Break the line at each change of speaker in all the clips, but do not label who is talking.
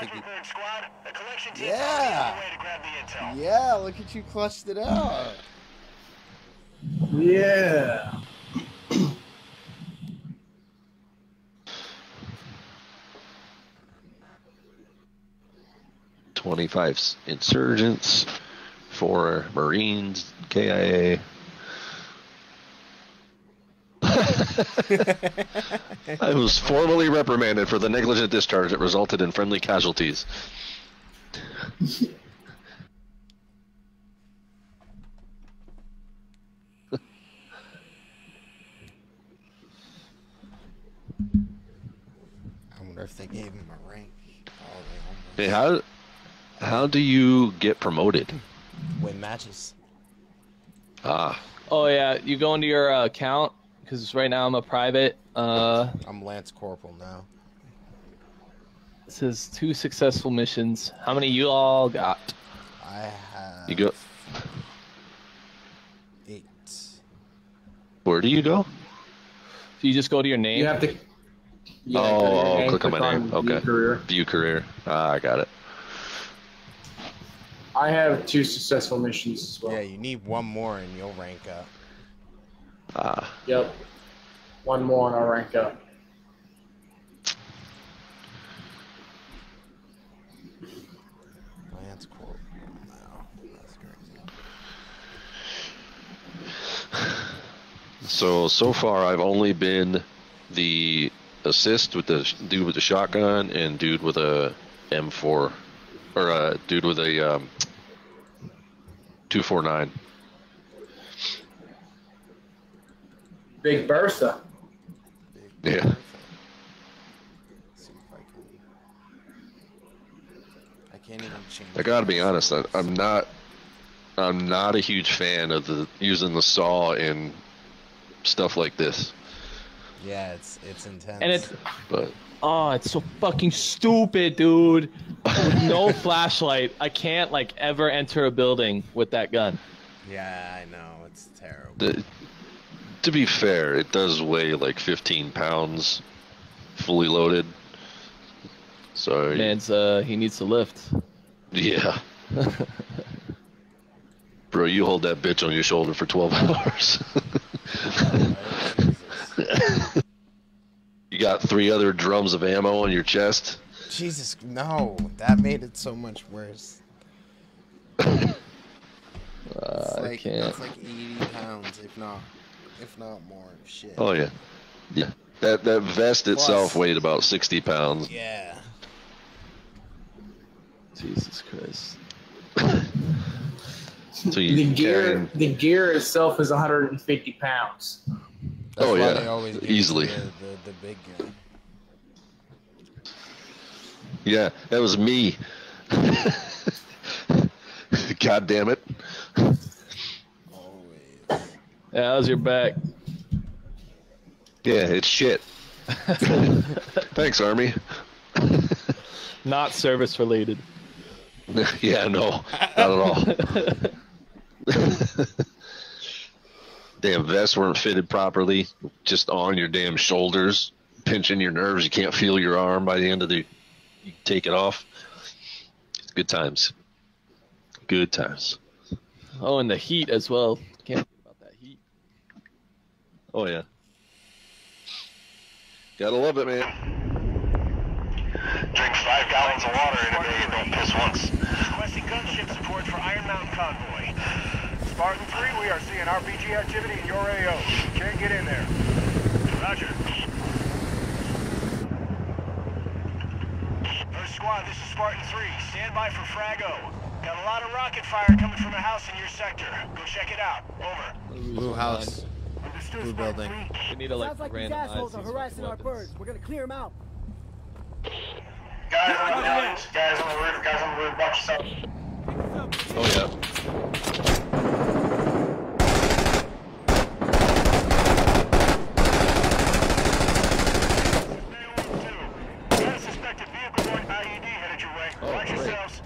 think you.
Squad, the collection team
Yeah.
the to grab the intel.
Yeah, look at you clutched it out.
Yeah.
Twenty-five insurgents, four Marines, KIA. I was formally reprimanded for the negligent discharge that resulted in friendly casualties.
I wonder if they gave him a rank. Oh,
Hey, how how do you get promoted?
win matches.
Ah,
Oh yeah, you go into your uh, account because right now I'm a private. Uh,
I'm Lance Corporal now.
it says two successful missions. How many you all got?
I have
you go.
eight.
Where do you go?
So you just go to your name.
You have to. Yeah,
oh,
go to your
oh,
name,
click on my name.
view
Okay.
Career.
View career. Ah, I got it.
I have two successful missions as well.
Yeah, you need one more and you'll rank up.
Ah,
Yep. One more and I'll rank up.
Lance Corporal now. That's crazy.
so so far I've only been the assist with the dude with the shotgun and dude with a M4 or a dude with a um, 249.
Big
Bursa.
Yeah.
Let's see if I can. I can't even change.
I gotta be honest. I, I'm not. I'm not a huge fan of the using the saw in stuff like this.
Yeah, it's it's intense.
and it's
But
oh, it's so fucking stupid, dude. With no flashlight, I can't like ever enter a building with that gun.
yeah, I know it's terrible.
the, to be fair, it does weigh like 15 pounds, fully loaded. So
Man's uh, he needs to lift.
yeah. Bro, you hold that bitch on your shoulder for 12 hours. You got three other drums of ammo on your chest.
Jesus, no, that made it so much worse.
Uh,
It's
I can't.
it's like 80 pounds, if not, if not more. Shit.
Oh yeah, yeah. That that vest itself weighed about 60 pounds.
Yeah.
Jesus Christ.
So you
The gear,
carrying-
the gear itself is 150 pounds.
That's
Oh, yeah,
they always give
easily.
The, the, the big gun.
Yeah, that was me. God damn it.
Yeah, how's your back?
Yeah, it's shit. Thanks, Army.
Not service related.
yeah, no, not at all. damn vests weren't fitted properly, just on your damn shoulders, pinching your nerves. You can't feel your arm by the end of the. You take it off. Good times. Good times.
Oh, and the heat as well. Can't forget about that heat.
Oh yeah. Gotta love it, man.
Drink five gallons of water in a day and don't piss once. Requesting gunship support for Iron Mountain convoy.
Spartan 3, we are seeing RPG activity in your AO. Can't get in there.
Roger. First squad, this is Spartan 3. Stand by for Frago. Got a lot of rocket fire coming from a house in your sector. Go check it out. Over.
Blue house.
Understood,
Blue building.
We need to like
Sounds like these
randomize
assholes are harassing our birds. We're gonna clear them out.
Guys on the buildings, guys on the roof, guys on the roof, watch yourself.
Oh yeah.
Got a suspected vehicle borne IED headed your way.
Oh,
Watch
great.
yourselves.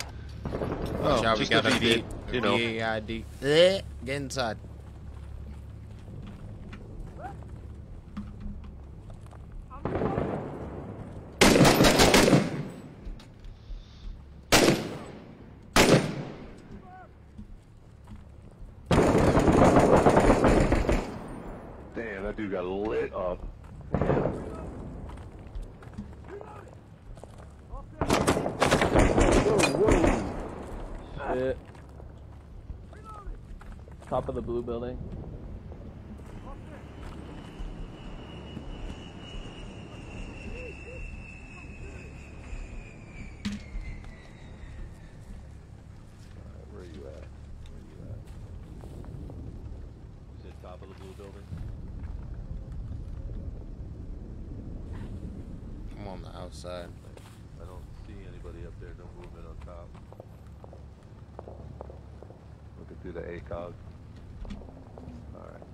Oh,
we
just
got
a
a
VD,
V,
you know.
VAID. Eh, Get that
dude got lit up.
Shit. Top of the blue building.
Where are you at? Where are you at?
Is it top of the blue building?
I'm on the outside.
I don't see anybody up there. No movement on top. Looking through the ACOG. Alright.